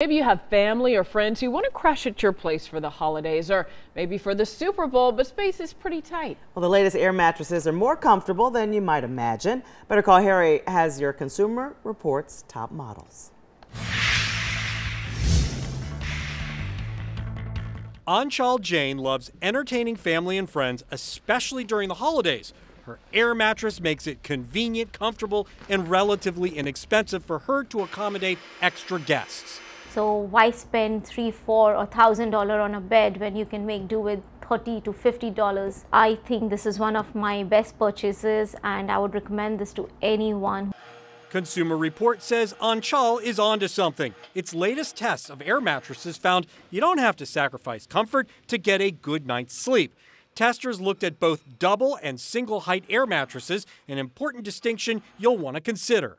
Maybe you have family or friends who want to crash at your place for the holidays or maybe for the Super Bowl, but space is pretty tight. Well, the latest air mattresses are more comfortable than you might imagine. Better Call Harry has your Consumer Reports top models. Anchal Jain loves entertaining family and friends, especially during the holidays. Her air mattress makes it convenient, comfortable, and relatively inexpensive for her to accommodate extra guests. So why spend three, four, or thousand dollar on a bed when you can make do with 30 to 50 dollars? I think this is one of my best purchases and i would recommend this to anyone. Consumer report says anchal is onto something. Its latest tests of air mattresses found you don't have to sacrifice comfort to get a good night's sleep. Testers looked at both double and single height air mattresses an important distinction you'll want to consider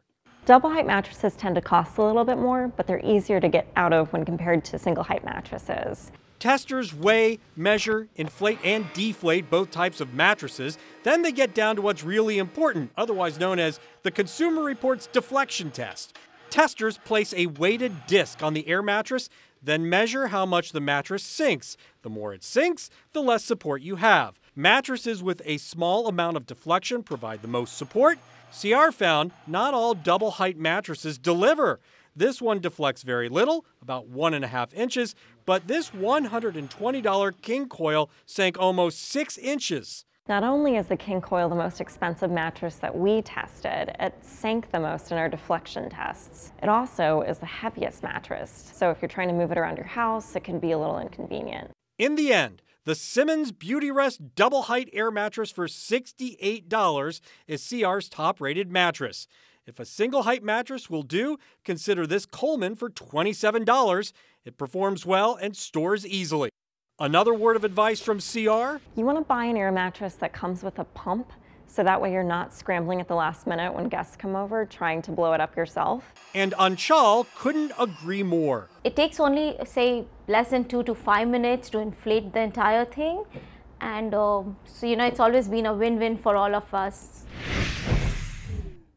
Double height mattresses tend to cost a little bit more, but they're easier to get out of when compared to single height mattresses. Testers weigh, measure, inflate, and deflate both types of mattresses. Then they get down to what's really important, otherwise known as the Consumer Reports deflection test. Testers place a weighted disc on the air mattress, then measure how much the mattress sinks. The more it sinks, the less support you have. Mattresses with a small amount of deflection provide the most support, CR found not all double height mattresses deliver. This one deflects very little, about one and a half inches, but this $120 King Coil sank almost six inches. Not only is the King Coil the most expensive mattress that we tested, it sank the most in our deflection tests. It also is the heaviest mattress, so if you're trying to move it around your house, it can be a little inconvenient. In the end, the Simmons Beautyrest Double Height Air Mattress for $68 is CR's top rated mattress. If a single height mattress will do, consider this Coleman for $27. It performs well and stores easily. Another word of advice from CR? You want to buy an air mattress that comes with a pump so that way you're not scrambling at the last minute when guests come over trying to blow it up yourself. And Anchal couldn't agree more. It takes only, say, less than two to five minutes to inflate the entire thing. And uh, so, you know, it's always been a win-win for all of us.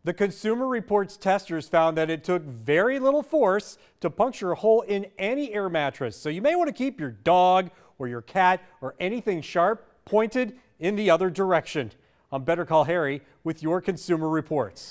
The Consumer Reports testers found that it took very little force to puncture a hole in any air mattress. So you may want to keep your dog or your cat or anything sharp pointed in the other direction. I'm Better Call Harry with your Consumer Reports.